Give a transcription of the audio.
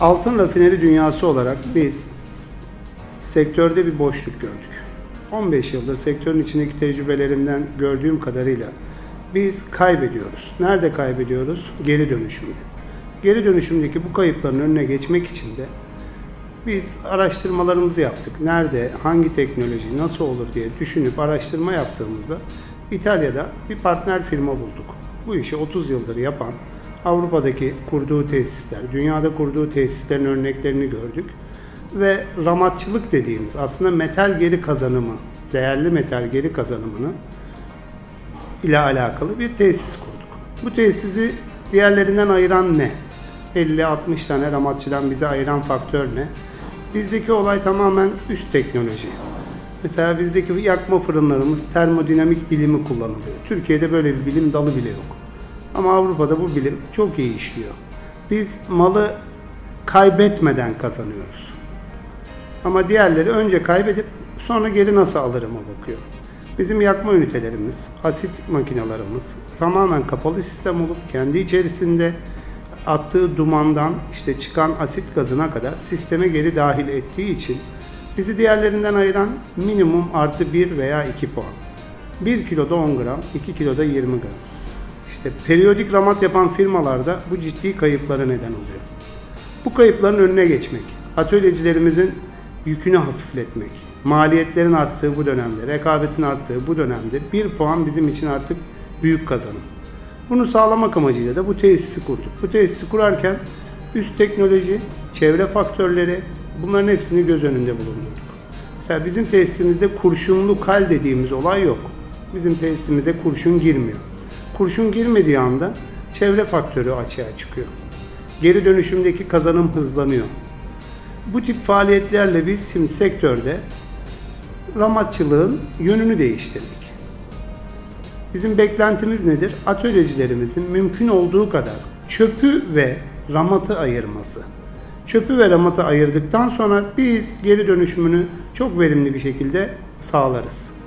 Altın rafineri dünyası olarak biz sektörde bir boşluk gördük. 15 yıldır sektörün içindeki tecrübelerimden gördüğüm kadarıyla biz kaybediyoruz. Nerede kaybediyoruz? Geri dönüşümde. Geri dönüşümdeki bu kayıpların önüne geçmek için de biz araştırmalarımızı yaptık. Nerede, hangi teknoloji, nasıl olur diye düşünüp araştırma yaptığımızda İtalya'da bir partner firma bulduk. Bu işi 30 yıldır yapan, Avrupa'daki kurduğu tesisler, dünyada kurduğu tesislerin örneklerini gördük. Ve ramatçılık dediğimiz aslında metal geri kazanımı, değerli metal geri kazanımını ile alakalı bir tesis kurduk. Bu tesisi diğerlerinden ayıran ne? 50-60 tane ramatçıdan bizi ayıran faktör ne? Bizdeki olay tamamen üst teknoloji. Mesela bizdeki yakma fırınlarımız termodinamik bilimi kullanılıyor. Türkiye'de böyle bir bilim dalı bile yok. Ama Avrupa'da bu bilim çok iyi işliyor. Biz malı kaybetmeden kazanıyoruz. Ama diğerleri önce kaybedip sonra geri nasıl alırıma bakıyor. Bizim yakma ünitelerimiz, asit makinalarımız tamamen kapalı sistem olup kendi içerisinde attığı dumandan işte çıkan asit gazına kadar sisteme geri dahil ettiği için bizi diğerlerinden ayıran minimum artı 1 veya 2 puan. 1 kiloda 10 gram, 2 kiloda 20 gram. İşte periyodik ramat yapan firmalarda bu ciddi kayıplara neden oluyor. Bu kayıpların önüne geçmek, atölyecilerimizin yükünü hafifletmek, maliyetlerin arttığı bu dönemde, rekabetin arttığı bu dönemde bir puan bizim için artık büyük kazanım. Bunu sağlamak amacıyla da bu tesisi kurduk. Bu tesisi kurarken üst teknoloji, çevre faktörleri bunların hepsini göz önünde bulundurduk. Mesela bizim tesisimizde kurşunlu kal dediğimiz olay yok. Bizim tesisimize kurşun girmiyor. Kurşun girmediği anda çevre faktörü açığa çıkıyor. Geri dönüşümdeki kazanım hızlanıyor. Bu tip faaliyetlerle biz şimdi sektörde ramatçılığın yönünü değiştirdik. Bizim beklentimiz nedir? Atölyecilerimizin mümkün olduğu kadar çöpü ve ramatı ayırması. Çöpü ve ramatı ayırdıktan sonra biz geri dönüşümünü çok verimli bir şekilde sağlarız.